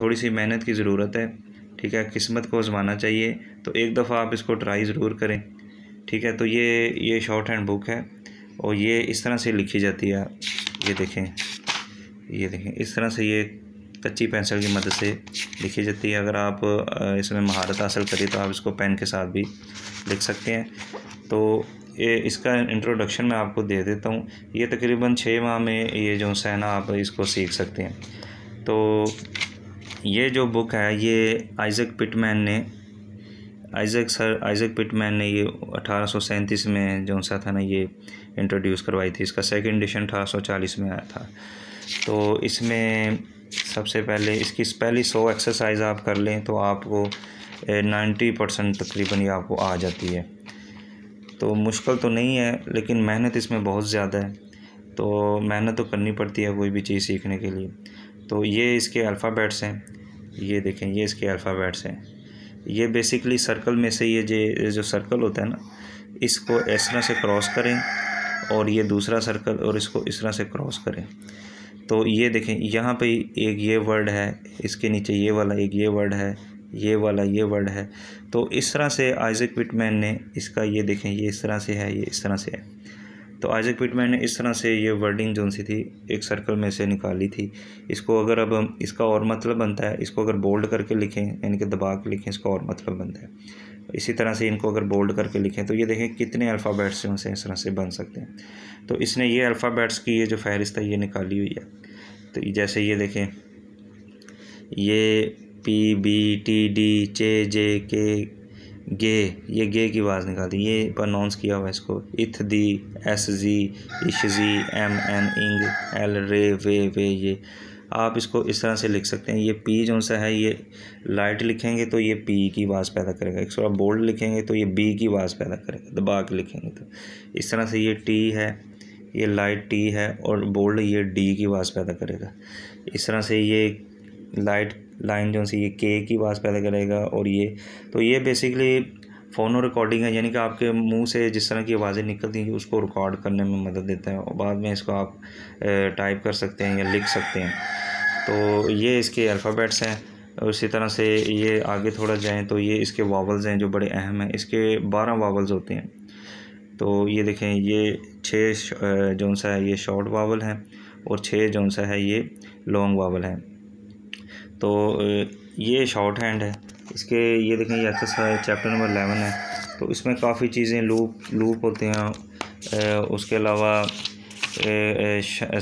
थोड़ी सी मेहनत की ज़रूरत है, ठीक है, किस्मत को आजमाना चाहिए तो एक दफ़ा आप इसको ट्राई ज़रूर करें, ठीक है तो ये ये शॉर्ट हैंड बुक है और ये इस तरह से लिखी जाती है, ये देखें ये देखें, इस तरह से ये कच्ची पेंसिल की मदद से लिखी जाती है, अगर आप इसमें महारत हासिल करें तो आप इसको पेन के साथ भी लिख सकते हैं तो ये इसका इंट्रोडक्शन मैं आपको दे देता हूँ, ये तकरीबन छः माह में ये जो है ना आप इसको सीख सकते हैं तो ये जो बुक है, ये आइजक पिटमैन ने आइजक सर आइजक पिटमैन ने ये अठारह सौ सैंतीस में जो सा था ना, ये इंट्रोड्यूस करवाई थी। इसका सेकंड एडिशन अठारह सौ चालीस में आया था। तो इसमें सबसे पहले, इसकी पहली सौ एक्सरसाइज आप कर लें तो आपको नाइन्टी परसेंट तकरीबन ये आपको आ जाती है। तो मुश्किल तो नहीं है, लेकिन मेहनत इसमें बहुत ज़्यादा है। तो मेहनत तो करनी पड़ती है कोई भी चीज़ सीखने के लिए। तो ये इसके अल्फ़ाबेट्स हैं। ये देखें, ये इसके अल्फ़ाबेट्स हैं। ये बेसिकली सर्कल में से ये जो जो सर्कल होता है ना, इसको इस तरह से क्रॉस करें और ये दूसरा सर्कल और इसको इस तरह से क्रॉस करें। तो ये देखें, यहाँ पे एक ये वर्ड है, इसके नीचे ये वाला एक ये वर्ड है, ये वाला ये वर्ड है। तो इस तरह से आइजक पिटमैन ने इसका ये देखें, ये इस तरह से है, ये इस तरह से है। तो आइजक पिटमैन ने इस तरह से ये वर्डिंग जो सी थी, एक सर्कल में से निकाली थी। इसको अगर अब हम, इसका और मतलब बनता है, इसको अगर बोल्ड करके लिखें, यानी कि दबा के लिखें, इसका और मतलब बनता है। इसी तरह से इनको अगर बोल्ड करके लिखें तो ये देखें कितने अल्फ़ाबेट्स जो से इस तरह से बन सकते हैं। तो इसने ये अल्फ़ाबेट्स की ये जो फहरिस्त है, ये निकाली हुई है। तो जैसे ये देखें, ये पी बी टी डी चे जे के गे, ये गे की आवाज़ निकालती ये प्रोनाउंस किया हुआ है इसको। इथ दी, एस जी, इश जी, एम एन, इंग, एल, रे, वे वे, ये। आप इसको इस तरह से लिख सकते हैं। ये पी जो सा है, ये लाइट लिखेंगे तो ये पी की आवाज़ पैदा करेगा। एक थोड़ा बोल्ड लिखेंगे तो ये बी की आवाज़ पैदा करेगा। दबा के लिखेंगे तो। इस तरह से ये टी है, ये लाइट टी है और बोल्ड ये डी की आवाज़ पैदा करेगा। इस तरह से ये लाइट लाइन जो सी ये के की आवाज़ पैदा करेगा और ये। तो ये बेसिकली फ़ोनो रिकॉर्डिंग है, यानी कि आपके मुँह से जिस तरह की आवाज़ें निकलती हैं, उसको रिकॉर्ड करने में मदद देता है। और बाद में इसको आप टाइप कर सकते हैं या लिख सकते हैं। तो ये इसके अल्फ़ाबेट्स हैं। इसी तरह से ये आगे थोड़ा जाएँ तो ये इसके वावल्स हैं जो बड़े अहम हैं। इसके बारह वावल्स होते हैं। तो ये देखें, ये छः जो सा है, ये शॉर्ट वावल हैं और छः जो सा है, ये लॉन्ग वावल हैं। तो ये शॉर्ट हैंड है। इसके, ये देखें, ये एक्सरसाइज चैप्टर नंबर एलेवन है। तो इसमें काफ़ी चीज़ें लूप लूप होते हैं। उसके अलावा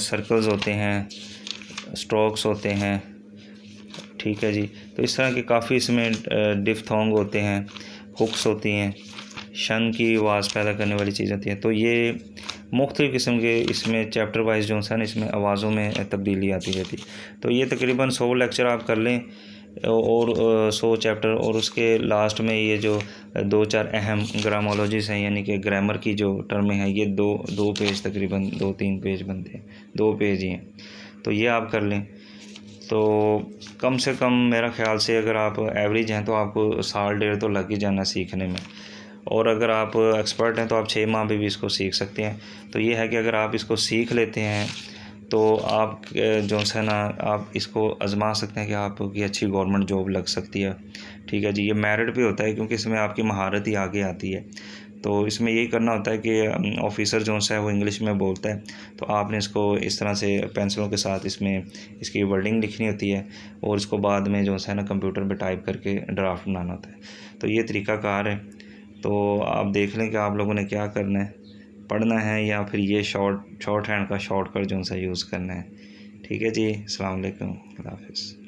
सर्कल्स होते हैं स्ट्रोक्स होते हैं। ठीक है जी। तो इस तरह के काफ़ी इसमें डिफ्थोंग होते हैं हुक्स होती हैं शन की आवाज़ पैदा करने वाली चीज़ होती हैं। तो ये मुख्तु किस्म के इसमें चैप्टर वाइज जो है इसमें आवाज़ों में तब्दीली आती रहती। तो ये तकरीबन सौ लेक्चर आप कर लें, और सौ चैप्टर और उसके लास्ट में ये जो दो चार अहम ग्रामोलॉजीज हैं, यानी कि ग्रामर की जो टर्में हैं, ये दो दो पेज तकरीबन, दो तीन पेज बनते हैं, दो पेज ही हैं। तो ये आप कर लें। तो कम से कम मेरा ख्याल से अगर आप एवरेज हैं तो आपको साल डेढ़ तो लग ही जाना सीखने में। और अगर आप एक्सपर्ट हैं तो आप छः माह भी इसको सीख सकते हैं। तो ये है कि अगर आप इसको सीख लेते हैं तो आप जो है ना, आप इसको आजमा सकते हैं कि आपकी अच्छी गवर्नमेंट जॉब लग सकती है। ठीक है जी, ये मेरिट पे होता है क्योंकि इसमें आपकी महारत ही आगे आती है। तो इसमें यही करना होता है कि ऑफिसर जो है वो इंग्लिश में बोलता है। तो आपने इसको इस तरह से पेंसिलों के साथ इसमें इसकी वर्डिंग लिखनी होती है और इसको बाद में जो है ना कंप्यूटर पर टाइप करके ड्राफ्ट बनाना होता है। तो ये तरीक़ाकार है। तो आप देख लें कि आप लोगों ने क्या करना है। पढ़ना है या फिर ये शॉर्ट शॉर्ट हैंड का शॉर्ट कट जो सा यूज़ करना है। ठीक है जी अलैक्म